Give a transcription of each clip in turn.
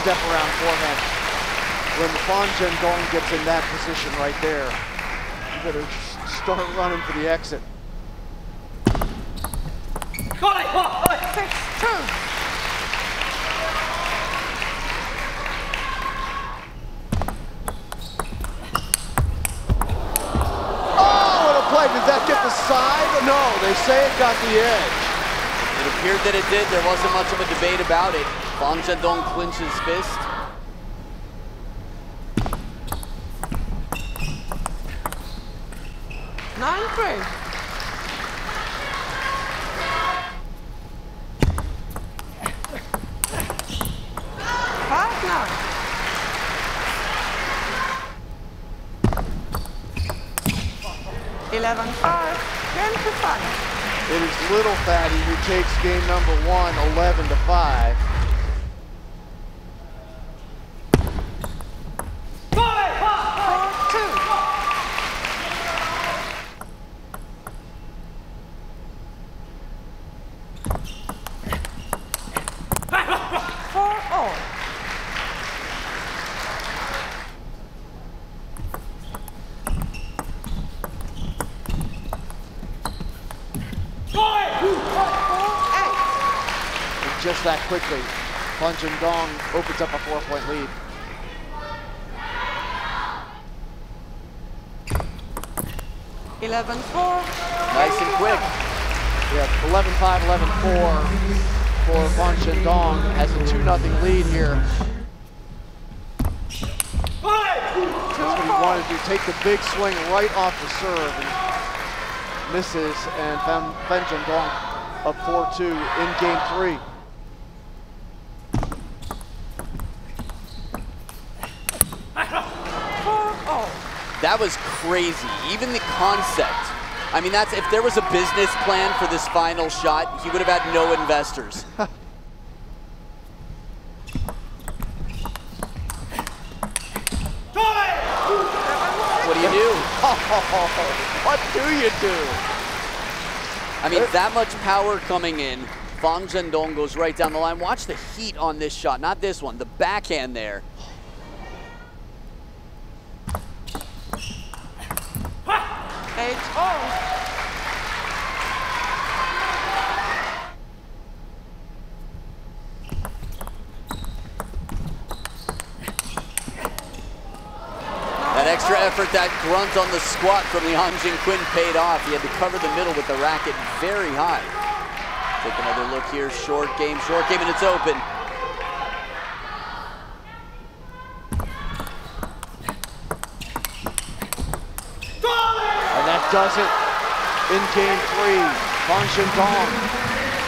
step around forehand. When Fan Zhendong gets in that position right there, you better start running for the exit. Six, two. Oh, did that get the side? No, they say it got the edge. It appeared that it did. There wasn't much of a debate about it. Fan Zhendong clinches fist. Nine three. Five nine. 11 5, 10 to 5. It is Little Fatty who takes game number one, 11 to 5. just that quickly. Fan Zhendong opens up a four-point lead. Eleven four. Nice and quick. Yeah, 11-5, 11-4 for Fan Zhendong has a 2-0 lead here. That's what he wanted to do, take the big swing right off the serve and misses, and Fan Zhendong up 4-2 in game three. That was crazy. Even the concept. I mean, that's if there was a business plan for this final shot, he would have had no investors. what do you do? what do you do? I mean, that much power coming in. Fan Zhendong goes right down the line. Watch the heat on this shot, not this one, the backhand there. That extra effort, that grunt on the squat from Liang Jingkun paid off. He had to cover the middle with the racket very high. Take another look here, short game, short game, and it's open. And that does it in game three. Fan Zhendong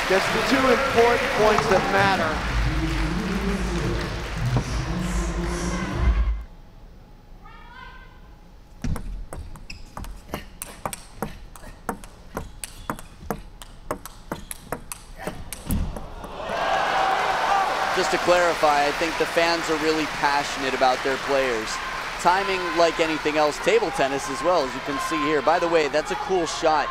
gets the two important points that matter just to clarify, I think the fans are really passionate about their players. Timing like anything else, table tennis as well, as you can see here. By the way, that's a cool shot.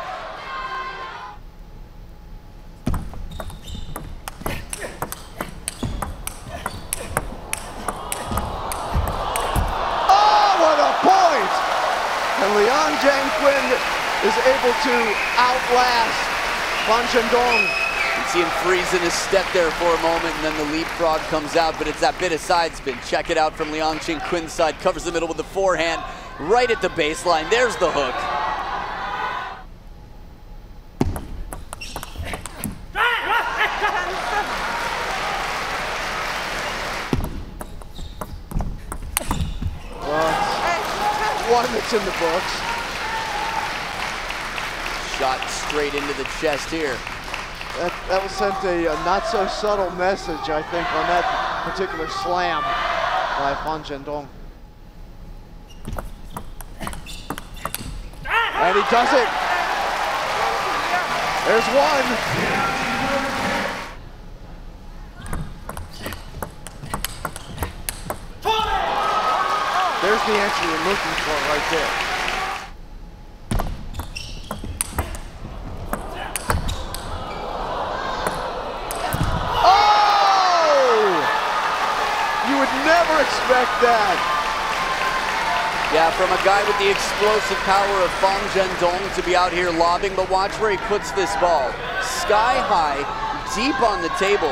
Oh, what a point! And Liang Jing Quinn is able to outlast Fan Zhendong you see him freeze in his step there for a moment, and then the leapfrog comes out, but it's that bit of side spin. Check it out from Liang Jingkun's side, covers the middle with the forehand, right at the baseline. There's the hook. one that's in the books. Shot straight into the chest here. That, that was sent a, a, not so subtle message, I think, on that particular slam by Fan Zhendong. And he does it. There's one. There's the answer you're looking for right there. Expect that. Yeah, from a guy with the explosive power of Fan Zhendong to be out here lobbing, but watch where he puts this ball. Sky high, deep on the table.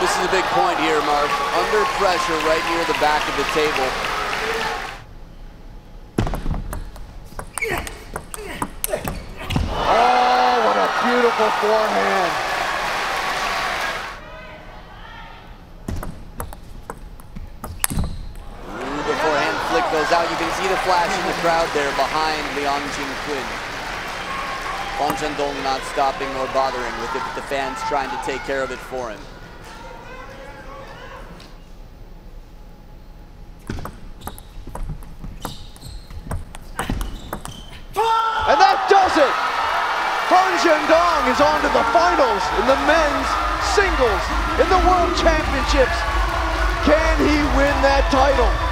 This is a big point here, Mark. Under pressure right near the back of the table. Oh, what a beautiful forehand. Ooh, the forehand flick goes out. You can see the flash in the crowd there behind Liang Jingkun. Fan Zhendong not stopping nor bothering with it, but the fans trying to take care of it for him. And that does it! Fan Zhendong is on to the finals in the men's singles in the World Championships. Can he win that title?